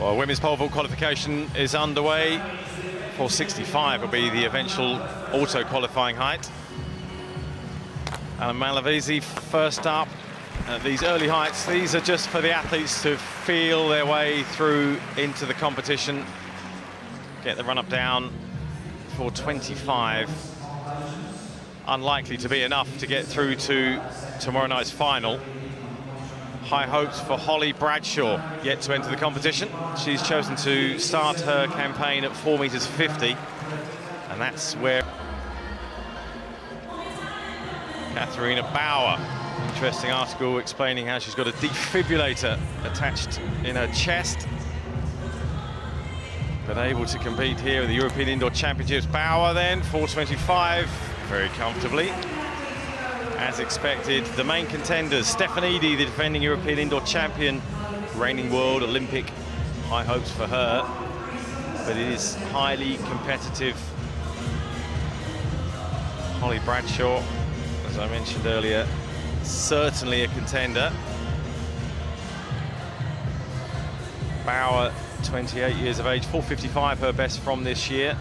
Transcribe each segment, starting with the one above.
Well, women's pole vault qualification is underway. 465 will be the eventual auto qualifying height. Alan Malavisi first up at these early heights. These are just for the athletes to feel their way through into the competition. Get the run up down for 25. Unlikely to be enough to get through to tomorrow night's final high hopes for Holly Bradshaw yet to enter the competition. She's chosen to start her campaign at 4 meters 50 and that's where Katharina Bauer interesting article explaining how she's got a defibrillator attached in her chest but able to compete here at the European Indoor Championships. Bauer then 425 very comfortably as expected. The main contenders, Stefanidi, the defending European indoor champion, reigning world Olympic, high hopes for her, but it is highly competitive. Holly Bradshaw, as I mentioned earlier, certainly a contender. Bauer, 28 years of age, 455 her best from this year.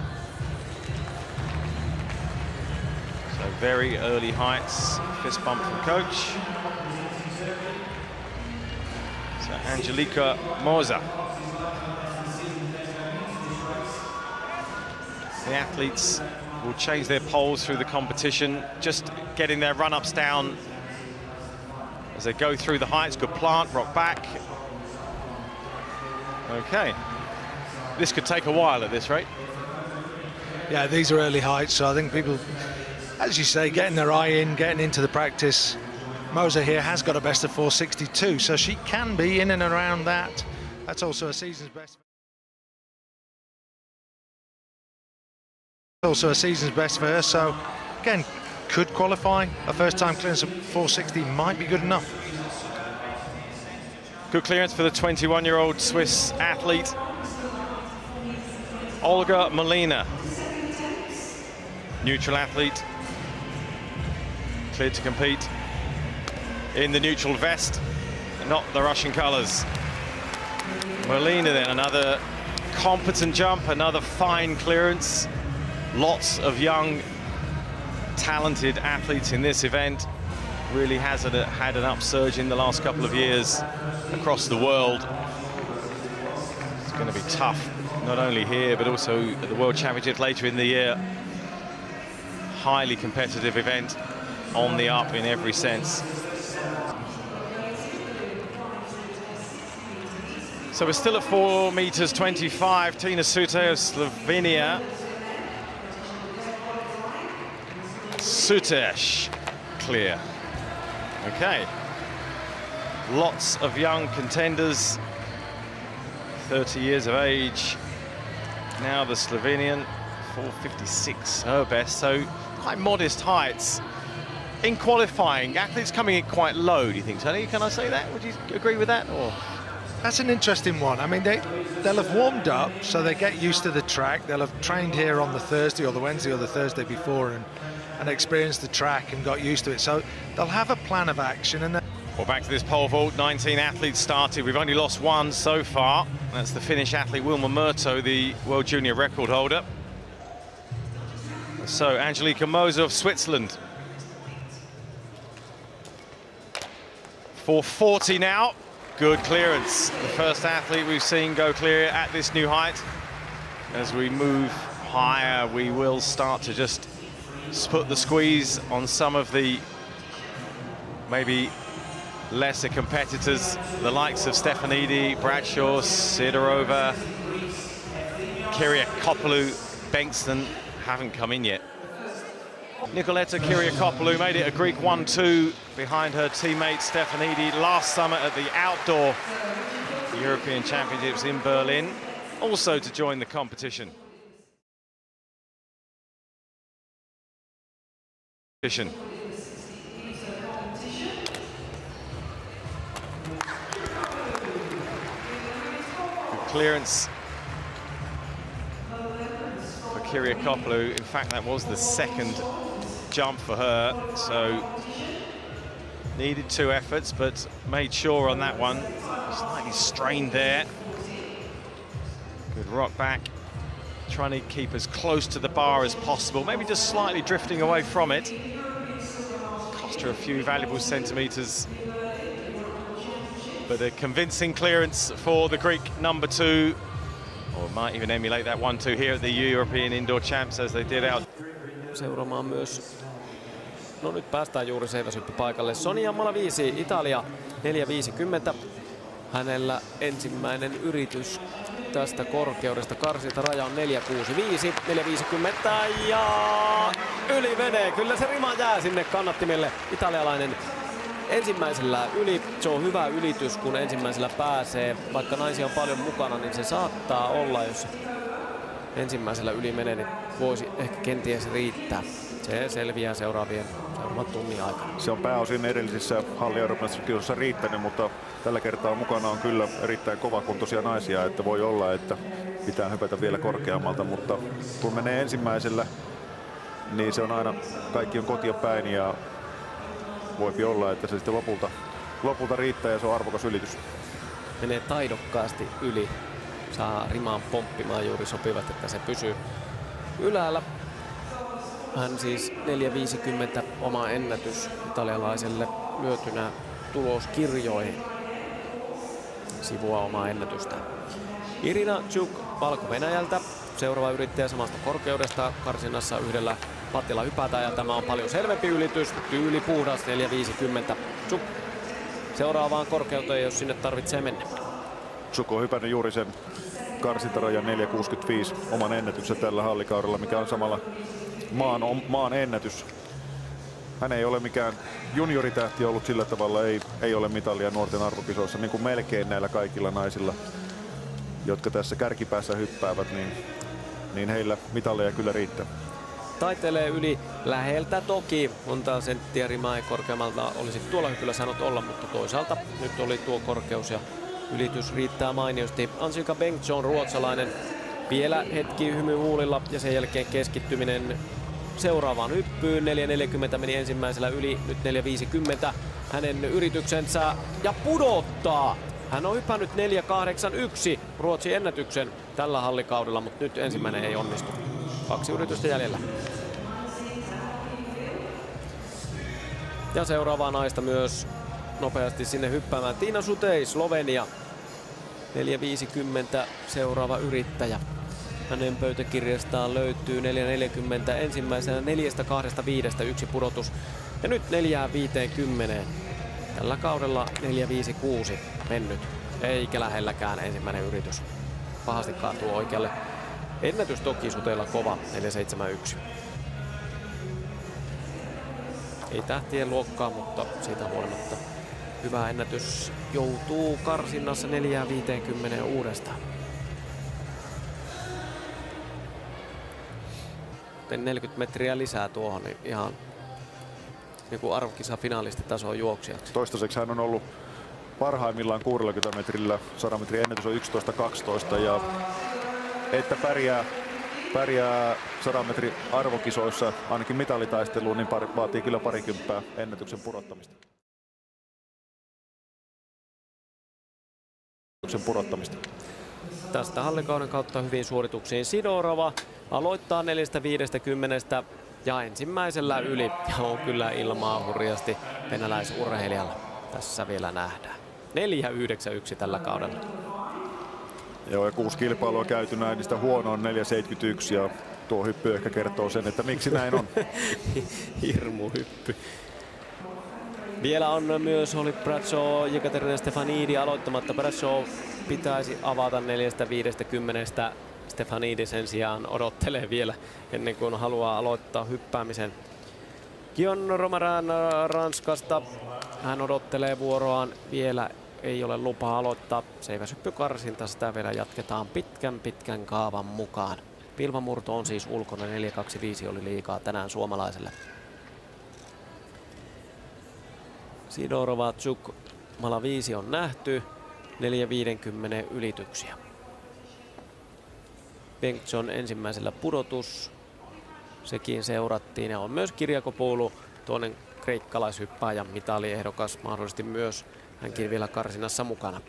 Very early heights. Fist bump from coach. So Angelica Moza. The athletes will change their poles through the competition, just getting their run-ups down as they go through the heights. Good plant, rock back. Okay. This could take a while at this rate. Yeah, these are early heights, so I think people as you say, getting their eye in, getting into the practice. Moser here has got a best of 462, so she can be in and around that. That's also a season's best. Also a season's best for her, so again, could qualify. A first time clearance of 460 might be good enough. Good clearance for the 21-year-old Swiss athlete. Olga Molina, neutral athlete, to compete in the neutral vest, not the Russian colours. Molina then, another competent jump, another fine clearance. Lots of young, talented athletes in this event. Really has a, had an upsurge in the last couple of years across the world. It's going to be tough, not only here, but also at the World Championships later in the year. Highly competitive event on the up in every sense. So we're still at 4 meters 25. Tina Sutej of Slovenia. Sutej, clear. Okay. Lots of young contenders, 30 years of age. Now the Slovenian, 456, her best, so quite modest heights in qualifying, athletes coming in quite low, do you think, Tony? Can I say that? Would you agree with that? Or That's an interesting one. I mean, they, they'll have warmed up, so they get used to the track. They'll have trained here on the Thursday or the Wednesday or the Thursday before and, and experienced the track and got used to it. So they'll have a plan of action. and. Well, back to this pole vault, 19 athletes started. We've only lost one so far. That's the Finnish athlete Wilma Murto, the World Junior record holder. So, Angelika Moser of Switzerland 440 now. Good clearance. The first athlete we've seen go clear at this new height. As we move higher, we will start to just put the squeeze on some of the maybe lesser competitors, the likes of Stefanidi, Bradshaw, Sidorova, Kyriakopoulou, Bengtsson haven't come in yet. Nicoleta Kyriakopoulou made it a Greek 1-2 behind her teammate Stefanidi last summer at the outdoor European Championships in Berlin, also to join the competition. clearance for Kyriakopoulou. In fact, that was the second jump for her, so needed two efforts, but made sure on that one. Slightly strained there. Good rock back, trying to keep as close to the bar as possible, maybe just slightly drifting away from it. Cost her a few valuable centimetres. But a convincing clearance for the Greek number two, or might even emulate that one-two here at the European Indoor Champs as they did out. Seuraamaan myös No nyt päästään juuri seiväsyppy paikalle. Sonia Malavisi, Italia, 4.50. Hänellä ensimmäinen yritys tästä korkeudesta. Karsilta raja on 465, 450 ja yli menee. Kyllä se rima jää sinne kannattimelle. Italialainen ensimmäisellä yli. Se on hyvä ylitys, kun ensimmäisellä pääsee. Vaikka naisia on paljon mukana, niin se saattaa olla, jos ensimmäisellä yli menee, niin voisi ehkä kenties riittää. Se selviää seuraavien seuraavan tunnin aikana. Se on pääosin edellisissä halli riittänyt, mutta tällä kertaa mukana on kyllä erittäin kovakuntoisia naisia, että voi olla, että pitää hypätä vielä korkeammalta, mutta kun menee ensimmäisellä, niin se on aina, kaikki on kotia päin ja voipi olla, että se sitten lopulta, lopulta riittää ja se on arvokas ylitys. Menee taidokkaasti yli, saa rimaan pomppimaan juuri sopivat, että se pysyy yläällä. Hän siis 4.50 oma ennätys italialaiselle lyötynä tuloskirjoihin. Sivua omaa ennätystä. Irina Chuk Valko-Venäjältä. Seuraava yrittäjä samasta korkeudesta karsinnassa yhdellä patilla hypätään ja tämä on paljon selvempi ylitys. Tyyli puhdas 4.50. Chuk seuraavaan korkeuteen, jos sinne tarvitsee mennä. Chuk on hypännyt juuri sen karsintarajan 4.65 oman ennätyksen tällä hallikaudella, mikä on samalla maan, maan ennätys. Hän ei ole mikään junioritähti ollut sillä tavalla, ei, ei ole mitalia nuorten arvokisoissa, niin kuin melkein näillä kaikilla naisilla, jotka tässä kärkipäässä hyppäävät, niin, niin heillä mitaleja kyllä riittää. Taitelee yli läheltä toki. Monta senttiä rimaa ei korkeammalta olisi tuolla hypyllä saanut olla, mutta toisaalta nyt oli tuo korkeus ja ylitys riittää mainiosti. Ansika Bengtson, ruotsalainen, vielä hetki hymy huulilla ja sen jälkeen keskittyminen seuraavaan hyppyyn. 4.40 meni ensimmäisellä yli, nyt 4.50 hänen yrityksensä ja pudottaa. Hän on hypännyt 4.81 Ruotsin ennätyksen tällä hallikaudella, mutta nyt ensimmäinen ei onnistu. Kaksi yritystä jäljellä. Ja seuraavaa naista myös nopeasti sinne hyppäämään. Tiina Sutei, Slovenia. 4.50 seuraava yrittäjä. Hänen pöytäkirjastaan löytyy 4.40 ensimmäisenä neljästä kahdesta viidestä yksi pudotus. Ja nyt 4.50. Tällä kaudella 4.56 mennyt. Eikä lähelläkään ensimmäinen yritys. Pahasti kaatuu oikealle. Ennätys toki suteilla kova 4.71. Ei tähtien luokkaa, mutta siitä huolimatta hyvä ennätys joutuu karsinnassa 4.50 uudestaan. 40 metriä lisää tuohon, niin ihan niin kuin arvokisa finalistitason juoksijaksi. Toistaiseksi hän on ollut parhaimmillaan 60 metrillä. 100 metrin ennätys on 11.12 ja että pärjää, pärjää 100 metrin arvokisoissa ainakin mitalitaisteluun, niin vaatii kyllä parikymppää ennätyksen pudottamista. Pudottamista. Tästä hallikauden kautta hyvin suorituksiin Sidorova aloittaa 4.50 ja ensimmäisellä yli ja on kyllä ilmaa hurjasti venäläisurheilijalla. Tässä vielä nähdään. 4.91 tällä kaudella. Joo, ja kuusi kilpailua käyty näin, niistä huono on 4.71 ja tuo hyppy ehkä kertoo sen, että miksi näin on. Hirmu hyppy. Vielä on myös oli Bradshaw ja Katerina Stefanidi aloittamatta. Bradshaw pitäisi avata 4.50 Stefanidi sen sijaan odottelee vielä ennen kuin haluaa aloittaa hyppäämisen. Kion Romaran Ranskasta. Hän odottelee vuoroaan vielä. Ei ole lupa aloittaa seiväsyppykarsinta. Sitä vielä jatketaan pitkän pitkän kaavan mukaan. Pilvamurto on siis ulkona. 4.25 oli liikaa tänään suomalaiselle. Sidorova, Tsuk, Malavisi on nähty. 4.50 ylityksiä. Bengtson ensimmäisellä pudotus. Sekin seurattiin ja on myös Kirjakopoulu, toinen kreikkalaishyppääjä, mitaliehdokas mahdollisesti myös. Hänkin vielä karsinassa mukana.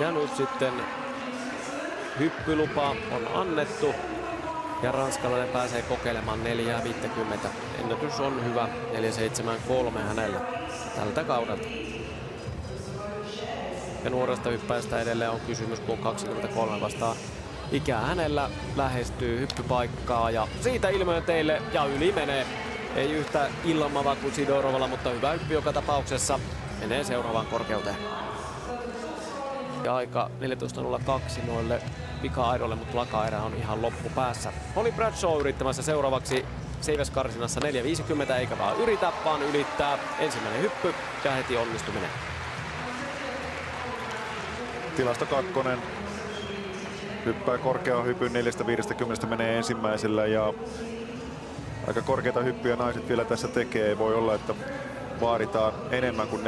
Ja nyt sitten hyppylupa on annettu ja ranskalainen pääsee kokeilemaan 4.50. Ennätys on hyvä, 4.73 hänellä tältä kaudelta. Ja nuoresta hyppäistä edelleen on kysymys, kun 23 vastaan ikää hänellä lähestyy hyppypaikkaa ja siitä ilmoja teille ja yli menee. Ei yhtä ilmava kuin Sidorovalla, mutta hyvä hyppy joka tapauksessa. Menee seuraavaan korkeuteen. Ja aika 14.02 noille pika-aidolle, mutta lakaerä on ihan loppupäässä. Holly Bradshaw yrittämässä seuraavaksi Seiväs karsinassa 4.50 eikä vaan yritä, vaan ylittää ensimmäinen hyppy ja heti onnistuminen. Tilasta kakkonen. Hyppää korkean hypyn 4.50 menee ensimmäisellä ja aika korkeita hyppyjä naiset vielä tässä tekee. Voi olla, että vaaditaan enemmän kuin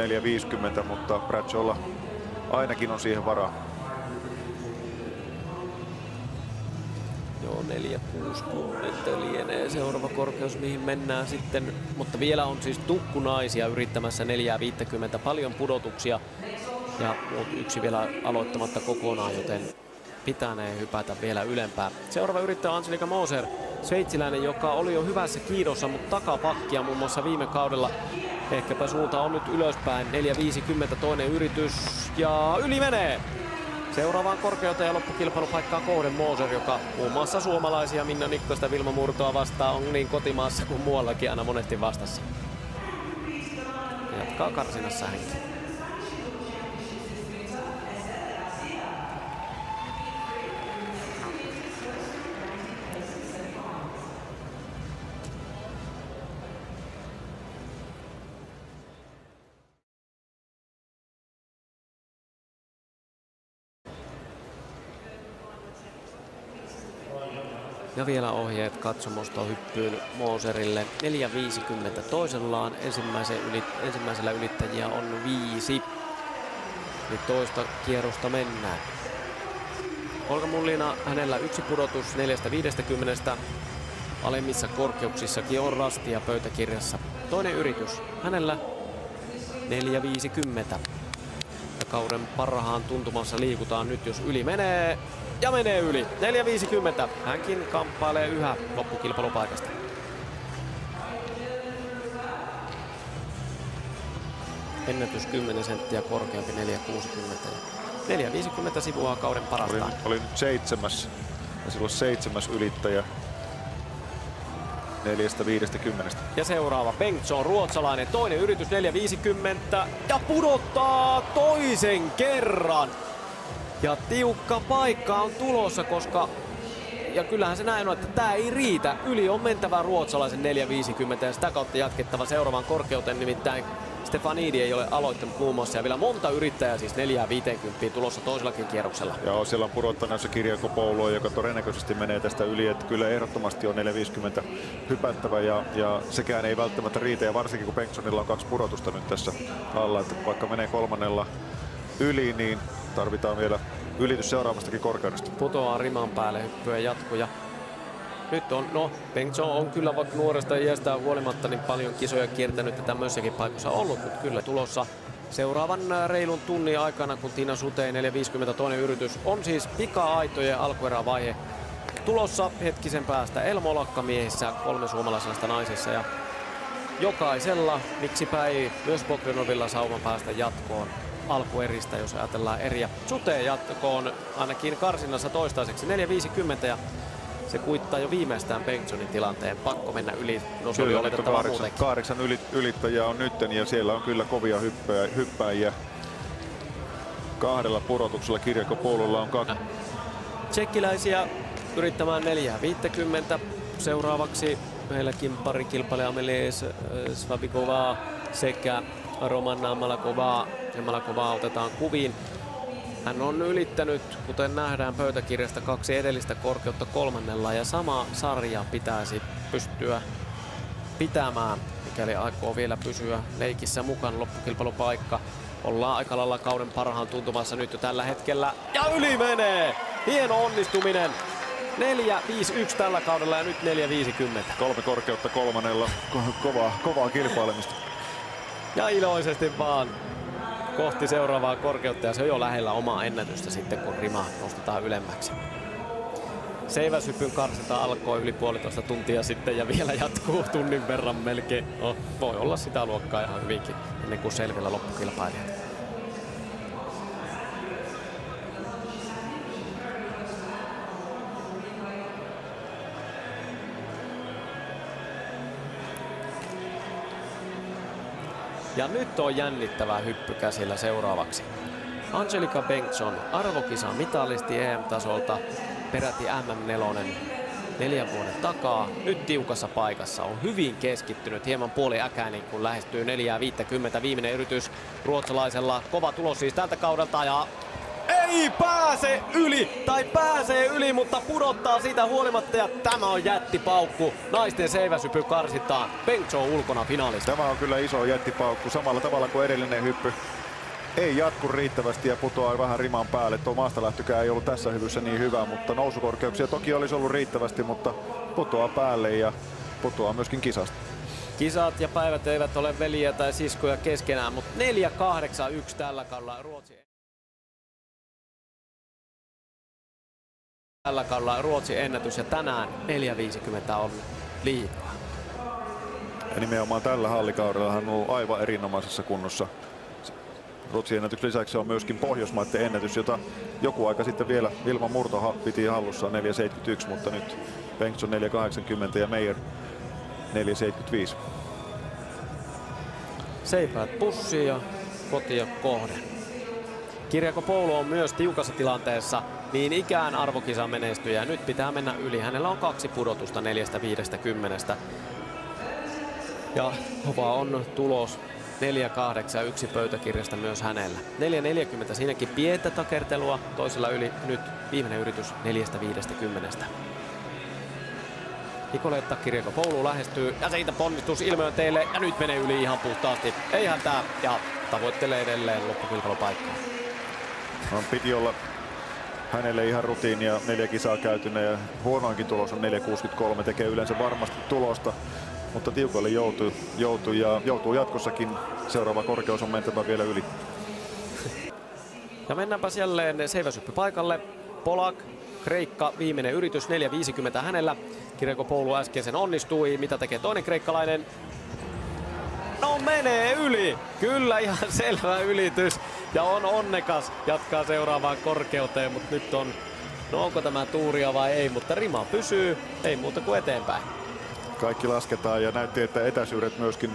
4.50, mutta Bradshawlla ainakin on siihen varaa. Joo, 460 lienee seuraava korkeus, mihin mennään sitten. Mutta vielä on siis tukkunaisia yrittämässä 450 paljon pudotuksia. Ja yksi vielä aloittamatta kokonaan, joten pitänee hypätä vielä ylempää. Seuraava yrittäjä Angelika Moser, sveitsiläinen, joka oli jo hyvässä kiidossa, mutta takapakkia muun muassa viime kaudella. Ehkäpä suunta on nyt ylöspäin, 4.50 toinen yritys ja yli menee. Seuraavaan korkeuteen ja loppukilpailupaikkaa kohden Moser, joka muun muassa suomalaisia Minna Nikkosta Vilma Murtoa vastaan on niin kotimaassa kuin muuallakin aina monesti vastassa. Jatkaa karsinassa hänkin. Ja vielä ohjeet katsomosta hyppyyn Mooserille. 4.50 toisellaan. Ensimmäisen yli, ensimmäisellä ylittäjiä on viisi. Nyt toista kierrosta mennään. Olka Mullina, hänellä yksi pudotus 4.50. Alemmissa korkeuksissakin on rastia pöytäkirjassa. Toinen yritys. Hänellä 4.50. Kauden parhaan tuntumassa liikutaan nyt, jos yli menee ja menee yli. 4.50. Hänkin kamppailee yhä loppukilpailupaikasta. Ennätys 10 senttiä korkeampi 4.60. 4.50 sivua kauden parasta. Oli, oli nyt seitsemäs, ja silloin seitsemäs ylittäjä 4.50. Ja seuraava Bengtsson, ruotsalainen, toinen yritys 4.50 ja pudottaa toisen kerran. Ja tiukka paikka on tulossa, koska ja kyllähän se näin on, että tämä ei riitä. Yli on mentävä ruotsalaisen 4.50 ja sitä kautta jatkettava seuraavan korkeuteen. Nimittäin Stefanidi ei ole aloittanut muun muassa ja vielä monta yrittäjää siis 4.50 tulossa toisellakin kierroksella. Joo, siellä on pudottaneessa kirjakopoulua, joka todennäköisesti menee tästä yli, että kyllä ehdottomasti on 4.50 hypättävä ja, ja sekään ei välttämättä riitä ja varsinkin kun Bengtssonilla on kaksi pudotusta nyt tässä alla, että vaikka menee kolmannella yli, niin tarvitaan vielä ylitys seuraavastakin korkeudesta. Putoaa riman päälle hyppyä jatkuja. Nyt on, no, Bengtsson on kyllä vaikka nuoresta iästään huolimatta niin paljon kisoja kiertänyt ja tämmöisessäkin paikassa ollut, mutta kyllä tulossa seuraavan reilun tunnin aikana, kun Tiina Suteen 450 toinen yritys on siis pika-aitojen alkuerävaihe tulossa hetkisen päästä Elmo Lakka miehissä, kolme suomalaisesta naisessa ja jokaisella, miksipä ei myös Bogdanovilla sauman päästä jatkoon alkueristä, jos ajatellaan eriä. Sute jatkoon ainakin karsinnassa toistaiseksi 4.50 ja se kuittaa jo viimeistään Bengtsonin tilanteen. Pakko mennä yli. No se oli oletettava kahdeksan, kahdeksan yli, ylittäjää on nytten ja siellä on kyllä kovia hyppää, hyppäjiä. Kahdella pudotuksella kirjakopuolulla on kaksi. Tsekkiläisiä yrittämään 4.50. Seuraavaksi meilläkin pari kilpailijaa Meles Svabikovaa sekä Romanna Malakovaa ja Malakovaa otetaan kuviin. Hän on ylittänyt, kuten nähdään pöytäkirjasta, kaksi edellistä korkeutta kolmannella ja sama sarja pitäisi pystyä pitämään, mikäli aikoo vielä pysyä leikissä mukaan loppukilpailupaikka. Ollaan aika lailla kauden parhaan tuntumassa nyt jo tällä hetkellä. Ja yli menee! Hieno onnistuminen. 4-5-1 tällä kaudella ja nyt 4-50. Kolme korkeutta kolmannella. Ko kovaa, kovaa kilpailemista. Ja iloisesti vaan kohti seuraavaa korkeutta ja se on jo lähellä omaa ennätystä sitten kun rima nostetaan ylemmäksi. Seiväsypyn karsinta alkoi yli puolitoista tuntia sitten ja vielä jatkuu tunnin verran melkein. No, voi olla sitä luokkaa ihan hyvinkin ennen kuin selvillä loppukilpailijat. Ja nyt on jännittävä hyppy käsillä seuraavaksi. Angelika Bengtsson, arvokisa mitalisti EM-tasolta, peräti MM4 neljän vuoden takaa. Nyt tiukassa paikassa, on hyvin keskittynyt, hieman puoli äkäinen kun lähestyy 4.50. Viimeinen yritys ruotsalaisella, kova tulos siis tältä kaudelta ja ei pääse yli, tai pääsee yli, mutta pudottaa siitä huolimatta ja tämä on jättipaukku. Naisten seiväsypy karsitaan. Bengtsson ulkona finaalista. Tämä on kyllä iso jättipaukku, samalla tavalla kuin edellinen hyppy. Ei jatku riittävästi ja putoaa vähän riman päälle. Tuo maastalähtökään ei ollut tässä hyvyssä niin hyvä, mutta nousukorkeuksia toki olisi ollut riittävästi, mutta putoaa päälle ja putoaa myöskin kisasta. Kisat ja päivät eivät ole veliä tai siskoja keskenään, mutta 4-8-1 tällä kaudella Ruotsi. Tällä kaudella Ruotsin ennätys ja tänään 4.50 on liikaa. Ja nimenomaan tällä hallikaudella hän on ollut aivan erinomaisessa kunnossa. Ruotsin ennätyksen lisäksi on myöskin Pohjoismaiden ennätys, jota joku aika sitten vielä Vilma Murto piti hallussaan 4.71, mutta nyt Bengtsson 4.80 ja Meijer 4.75. Seipäät pussiin ja kotia kohden. Kirjako Poulu on myös tiukassa tilanteessa niin ikään arvokisa menestyjä. Nyt pitää mennä yli. Hänellä on kaksi pudotusta neljästä viidestä kymmenestä. Ja kova on tulos 4-8-1 pöytäkirjasta myös hänellä. 4-40 siinäkin pientä takertelua, toisella yli nyt viimeinen yritys 4-50. Nikoletta Kirjako Poulu lähestyy ja siitä ponnistus ilmeen teille ja nyt menee yli ihan puhtaasti. Ei hätää ja tavoittelee edelleen loppukilpailupaikkaa. No, piti olla hänelle ihan rutiinia, neljä kisaa käytyneen ja huonoinkin tulos on 4.63, tekee yleensä varmasti tulosta, mutta tiukalle joutuu, joutuu ja joutuu jatkossakin. Seuraava korkeus on mentävä vielä yli. Ja mennäänpä jälleen seiväsyppy paikalle. Polak, Kreikka, viimeinen yritys, 4.50 hänellä. Kirjako Poulu äsken sen onnistui. Mitä tekee toinen kreikkalainen? No menee yli! Kyllä ihan selvä ylitys. Ja on onnekas jatkaa seuraavaan korkeuteen, mutta nyt on... No onko tämä tuuria vai ei, mutta rima pysyy. Ei muuta kuin eteenpäin. Kaikki lasketaan ja näytti, että etäisyydet myöskin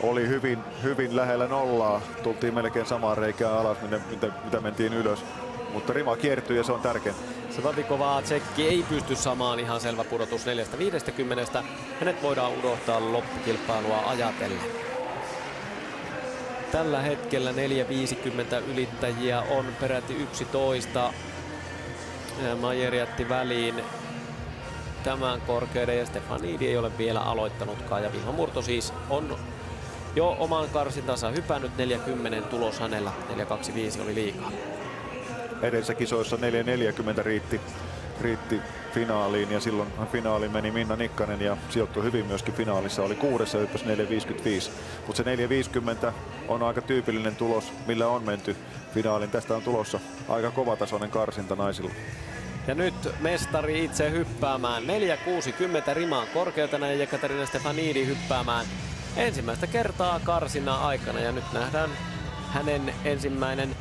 oli hyvin, hyvin lähellä nollaa. Tultiin melkein samaan reikään alas, mitä, mitä mentiin ylös. Mutta rima kiertyy ja se on tärkein. Se Vatikovaa tsekki ei pysty samaan ihan selvä pudotus 4.50. Hänet voidaan unohtaa loppukilpailua ajatellen. Tällä hetkellä 4.50 ylittäjiä on peräti 11. Majer jätti väliin tämän korkeuden ja Stefanidi ei ole vielä aloittanutkaan. Ja Vilma Murto siis on jo oman karsintansa hypännyt 40 tulos hänellä. 4.25 oli liikaa edessä kisoissa 4.40 riitti, riitti finaaliin ja silloin finaaliin meni Minna Nikkanen ja sijoittui hyvin myöskin finaalissa. Oli kuudessa hyppäs 4.55, mutta se 4.50 on aika tyypillinen tulos, millä on menty finaaliin. Tästä on tulossa aika kovatasoinen karsinta naisilla. Ja nyt mestari itse hyppäämään 4.60 rimaan korkeutena ja Jekaterina Stefanidi hyppäämään ensimmäistä kertaa karsina aikana. Ja nyt nähdään hänen ensimmäinen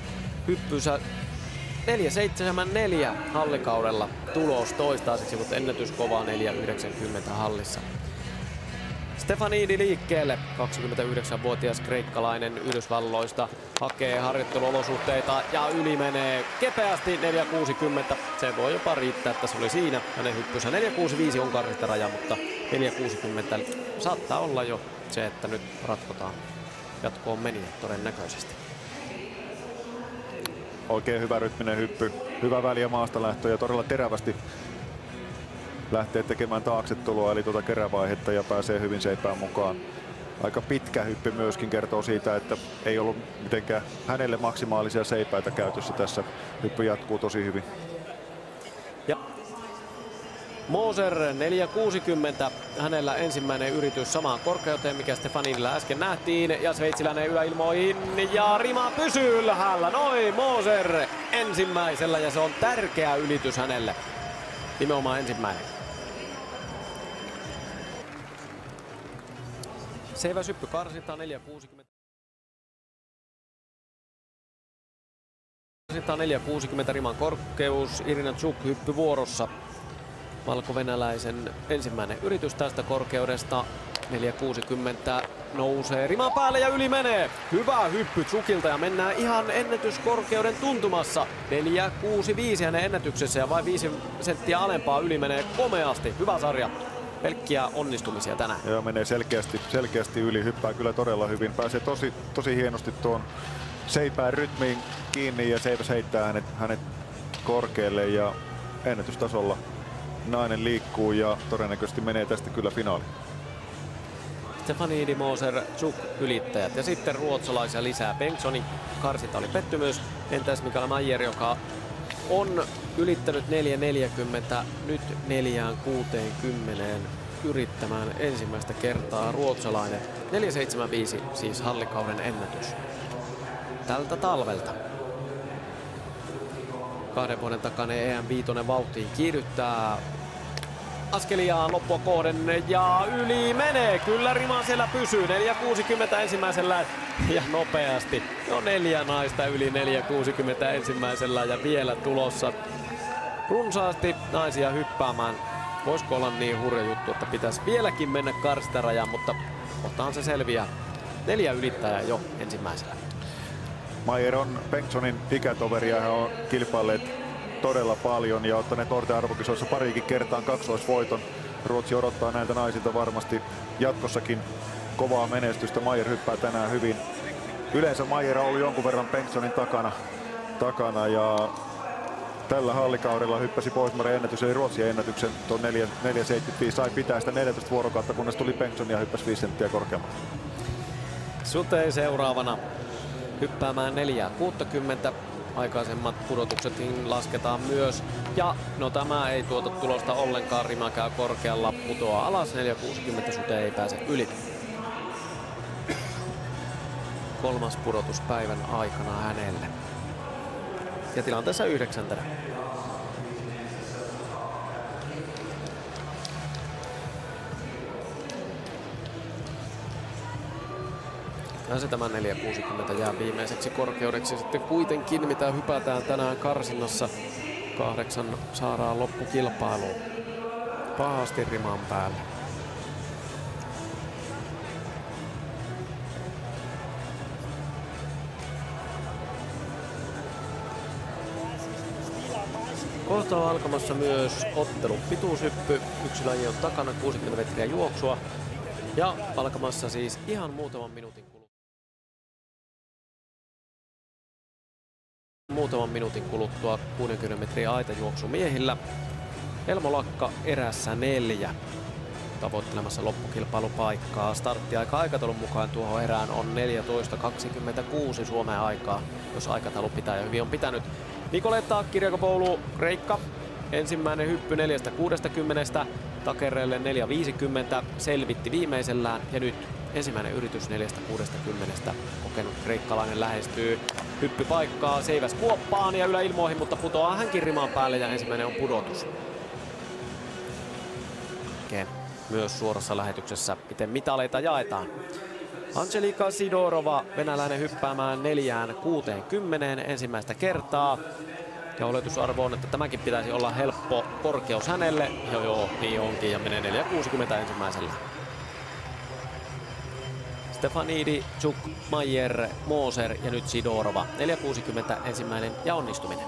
hyppysä 4.74 hallikaudella tulos toistaiseksi, mutta ennätys kovaa 4.90 hallissa. Stefanidi liikkeelle, 29-vuotias kreikkalainen Yhdysvalloista, hakee harjoitteluolosuhteita ja yli menee kepeästi 4.60. Se voi jopa riittää, että se oli siinä hänen hyppysä. 4.65 on karrista raja, mutta 4.60 saattaa olla jo se, että nyt ratkotaan jatkoon menijät todennäköisesti. Oikein hyvä rytminen hyppy, hyvä väliä maasta lähtö ja todella terävästi lähtee tekemään taakse tuloa eli tuota kerävaihetta ja pääsee hyvin seipään mukaan. Aika pitkä hyppy myöskin kertoo siitä, että ei ollut mitenkään hänelle maksimaalisia seipäitä käytössä tässä. Hyppy jatkuu tosi hyvin. Moser 4.60. Hänellä ensimmäinen yritys samaan korkeuteen, mikä Stefanilla äsken nähtiin. Ja sveitsiläinen yläilmoihin ja rima pysyy ylhäällä. Noin Moser ensimmäisellä ja se on tärkeä ylitys hänelle. Nimenomaan ensimmäinen. Seivä syppy karsitaan 4.60. 460 riman korkeus, Irina Tsuk hyppy vuorossa. Valko-venäläisen ensimmäinen yritys tästä korkeudesta. 460 nousee riman päälle ja yli menee. Hyvä hyppy Tsukilta ja mennään ihan ennätyskorkeuden tuntumassa. 465 hänen ennätyksessä ja vain 5 senttiä alempaa yli menee komeasti. Hyvä sarja. Pelkkiä onnistumisia tänään. Joo, menee selkeästi, selkeästi yli, hyppää kyllä todella hyvin. Pääsee tosi, tosi hienosti tuon seipään rytmiin kiinni ja Seipäs heittää hänet, hänet korkealle ja ennätystasolla nainen liikkuu ja todennäköisesti menee tästä kyllä finaaliin. Stefanidi Moser Zuk ylittäjät ja sitten ruotsalaisia lisää. Bengtsoni karsita oli pettymys. Entäs Mikael Mayer, joka on ylittänyt 4.40, nyt 4.60 yrittämään ensimmäistä kertaa ruotsalainen. 4.75 siis hallikauden ennätys tältä talvelta. Kahden vuoden takainen EM5 vauhtiin kiihdyttää askeliaan loppua kohden ja yli menee. Kyllä rima siellä pysyy. 4.60 ensimmäisellä ja nopeasti. No neljä naista yli 4.60 ensimmäisellä ja vielä tulossa runsaasti naisia hyppäämään. Voisiko olla niin hurja juttu, että pitäisi vieläkin mennä karstarajaan, mutta kohtaan se selviää. Neljä ylittäjää jo ensimmäisellä. Mayer on Bengtsonin ikätoveri ja on kilpailleet todella paljon ja ottaneet nuorten arvokisoissa parikin kertaan kaksoisvoiton. Ruotsi odottaa näiltä naisilta varmasti jatkossakin kovaa menestystä. Mayer hyppää tänään hyvin. Yleensä Mayer on ollut jonkun verran Bengtsonin takana, takana ja tällä hallikaudella hyppäsi Pohjoismaiden ennätys, eli Ruotsin ennätyksen tuon 4.75. Sai pitää sitä 14 vuorokautta, kunnes tuli Bengtson ja hyppäsi 5 senttiä korkeammalle. Sutei seuraavana hyppäämään 4.60. Aikaisemmat pudotukset lasketaan myös. Ja no tämä ei tuota tulosta ollenkaan. Rima käy korkealla, putoaa alas. 4.60 Sute ei pääse yli. Kolmas pudotus päivän aikana hänelle. Ja tilanteessa yhdeksäntenä. Ja se tämä 460 jää viimeiseksi korkeudeksi sitten kuitenkin, mitä hypätään tänään karsinnassa. Kahdeksan saadaan loppukilpailuun. Pahasti riman päälle. Kohta on alkamassa myös ottelun pituushyppy. Yksi laji on takana 60 metriä juoksua. Ja alkamassa siis ihan muutaman minuutin muutaman minuutin kuluttua 60 metriä aitajuoksu miehillä. Elmo Lakka erässä neljä tavoittelemassa loppukilpailupaikkaa. Starttiaika aikataulun mukaan tuohon erään on 14.26 Suomen aikaa, jos aikataulu pitää ja hyvin on pitänyt. Nikoletta kirjakopoulu Kreikka. Ensimmäinen hyppy 4.60, Takereelle 4.50, selvitti viimeisellään ja nyt ensimmäinen yritys 4.60. Kokenut kreikkalainen lähestyy hyppypaikkaa, seiväs kuoppaan ja yläilmoihin, mutta putoaa hänkin rimaan päälle ja ensimmäinen on pudotus. Okay. Myös suorassa lähetyksessä, miten mitaleita jaetaan. Angelika Sidorova, venäläinen hyppäämään neljään 60 ensimmäistä kertaa. Ja oletusarvo on, että tämäkin pitäisi olla helppo korkeus hänelle. Joo joo, niin onkin ja menee 4.60 ensimmäisellä. Stefanidi, Chuk, Mayer, Moser ja nyt Sidorova. 4.60 ensimmäinen ja onnistuminen.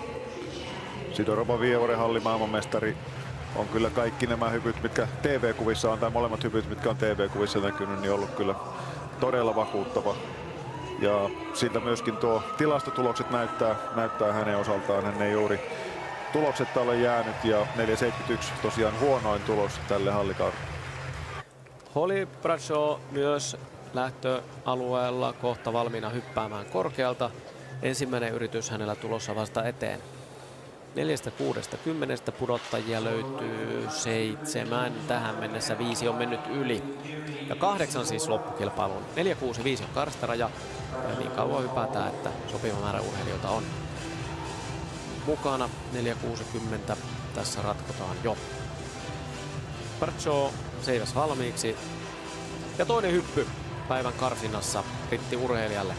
Sidorova Vievoren halli maailmanmestari on kyllä kaikki nämä hypyt, mitkä TV-kuvissa on, tai molemmat hypyt, mitkä on TV-kuvissa näkynyt, niin ollut kyllä todella vakuuttava. Ja siltä myöskin tuo tilastotulokset näyttää, näyttää hänen osaltaan. Hän ei juuri tulokset ole jäänyt ja 4.71 tosiaan huonoin tulos tälle hallikaudelle. Holly Bradshaw myös lähtöalueella kohta valmiina hyppäämään korkealta. Ensimmäinen yritys hänellä tulossa vasta eteen. Neljästä kuudesta kymmenestä pudottajia löytyy seitsemän. Tähän mennessä viisi on mennyt yli. Ja kahdeksan siis loppukilpailuun. 465 on karstaraja. Ja niin kauan hypätään, että sopiva määrä urheilijoita on mukana. 460 tässä ratkotaan jo. Percho seiväs valmiiksi. Ja toinen hyppy päivän karsinnassa urheilijalle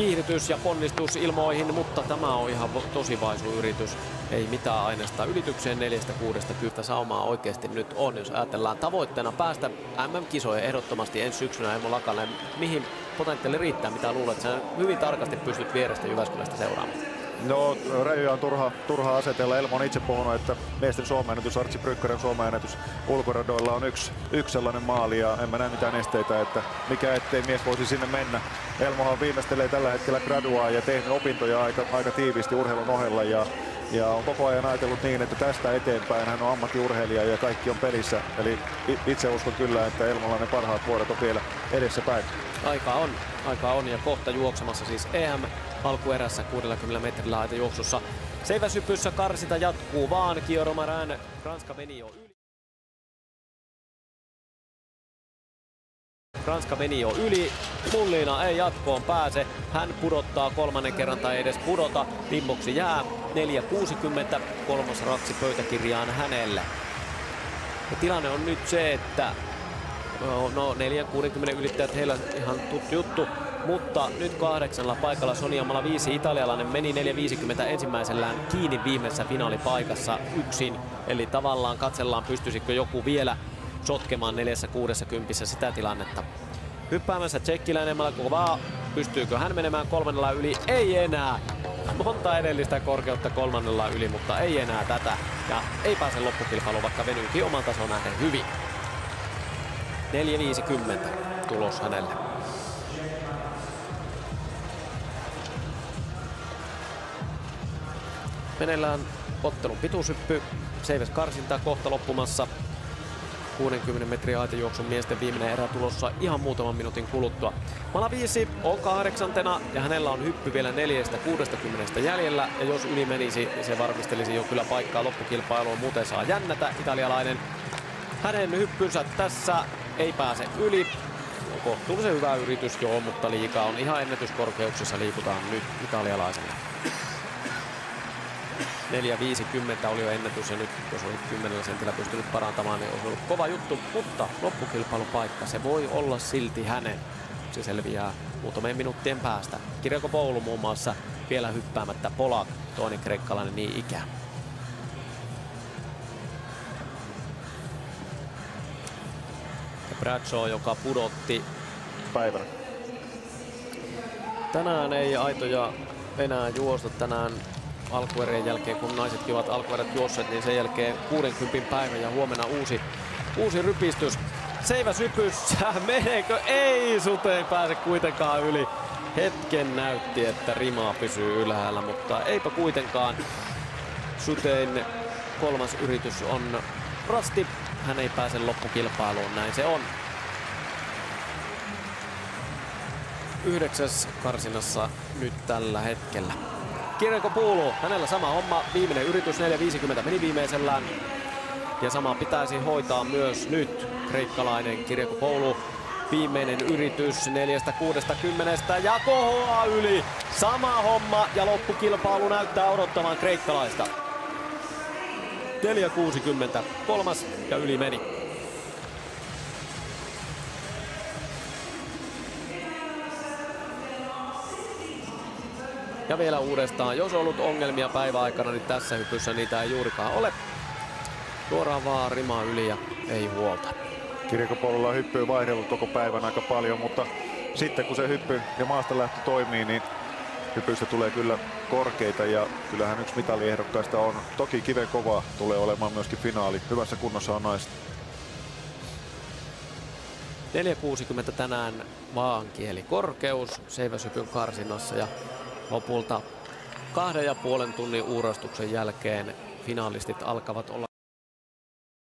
kiihdytys ja ponnistus ilmoihin, mutta tämä on ihan tosi vaisu yritys. Ei mitään aineesta ylitykseen neljästä kuudesta kyyttä saumaa oikeasti nyt on, jos ajatellaan tavoitteena päästä MM-kisojen ehdottomasti ensi syksynä Emo Lakalle. Mihin potentiaali riittää, mitä luulet, että hyvin tarkasti pystyt vierestä Jyväskylästä seuraamaan? No rajoja on turha, turha asetella. Elmo on itse puhunut, että miesten suomen Artsi Brykkären suomen ulkoradoilla on yksi, yksi sellainen maali ja en mä näe mitään esteitä, että mikä ettei mies voisi sinne mennä. Elmohan viimeistelee tällä hetkellä graduaa ja tehnyt opintoja aika, aika tiiviisti urheilun ohella ja ja on koko ajan ajatellut niin, että tästä eteenpäin hän on ammattiurheilija ja kaikki on pelissä. Eli itse uskon kyllä, että Elmolla ne parhaat vuodet on vielä edessä päin. Aika on, aika on ja kohta juoksemassa siis EM alkuerässä 60 metrillä juoksussa. Seiväsypyssä karsita jatkuu vaan Kioro Maran, Ranska meni jo yli. Ranska meni jo yli. Mullina ei jatkoon pääse. Hän pudottaa kolmannen kerran tai edes pudota. Timmoksi jää 4.60. Kolmas raksi pöytäkirjaan hänelle. Ja tilanne on nyt se, että no 4.60 ylittäjät heillä ihan tuttu juttu. Mutta nyt kahdeksalla paikalla Sonia viisi italialainen meni 4.50 ensimmäisellään kiinni viimeisessä finaalipaikassa yksin. Eli tavallaan katsellaan pystyisikö joku vielä sotkemaan 4.60 sitä tilannetta. Hyppäämässä tsekkiläinen Malkovaa. Pystyykö hän menemään kolmannella yli? Ei enää. Monta edellistä korkeutta kolmannella yli, mutta ei enää tätä. Ja ei pääse loppukilpailuun, vaikka venyykin oman tason nähden hyvin. 4.50 tulos hänelle. Meneillään ottelun pituushyppy. Seives karsinta kohta loppumassa. 60 metriä aitajuoksun miesten viimeinen erä tulossa ihan muutaman minuutin kuluttua. Malaviisi on kahdeksantena ja hänellä on hyppy vielä 4-60 jäljellä. Ja jos yli menisi, niin se varmistelisi jo kyllä paikkaa loppukilpailuun. Muuten saa jännätä italialainen. Hänen hyppynsä tässä ei pääse yli. Kohtuullisen hyvä yritys joo, mutta liikaa on ihan ennätyskorkeuksissa liikutaan nyt italialaiselle. 4.50 oli jo ennätys ja nyt jos oli 10 sentillä pystynyt parantamaan, niin olisi ollut kova juttu, mutta loppukilpailupaikka, se voi olla silti hänen. Se selviää muutamien minuuttien päästä. Kirjako Poulu muun muassa vielä hyppäämättä Polak, toinen kreikkalainen niin ikään. Bradshaw, joka pudotti päivänä. Tänään ei aitoja enää juosta. Tänään alkuerien jälkeen, kun naisetkin ovat alkuerät juosseet, niin sen jälkeen 60 päivä ja huomenna uusi, uusi rypistys. Seivä sypyssä, meneekö? Ei, Sute ei pääse kuitenkaan yli. Hetken näytti, että rimaa pysyy ylhäällä, mutta eipä kuitenkaan. Sutein kolmas yritys on rasti. Hän ei pääse loppukilpailuun, näin se on. Yhdeksäs karsinassa nyt tällä hetkellä. Kirjako Puulu, hänellä sama homma, viimeinen yritys 4.50 meni viimeisellään. Ja sama pitäisi hoitaa myös nyt kreikkalainen Kirjako Poulu. Viimeinen yritys 4.60 ja kohoaa yli. Sama homma ja loppukilpailu näyttää odottamaan kreikkalaista. 4.60, kolmas ja yli meni. Ja vielä uudestaan, jos on ollut ongelmia päiväaikana, niin tässä hypyssä niitä ei juurikaan ole. Suoraan vaan rima yli ja ei huolta. Kirjakopolulla hyppyy vaihdellut koko päivän aika paljon, mutta sitten kun se hyppy ja maasta lähtö toimii, niin hypyistä tulee kyllä korkeita ja kyllähän yksi mitaliehdokkaista on. Toki kiven kova tulee olemaan myöskin finaali. Hyvässä kunnossa on naista. 4.60 tänään vaankieli korkeus seiväsypyn karsinnassa ja Lopulta kahden ja puolen tunnin uurastuksen jälkeen finalistit alkavat olla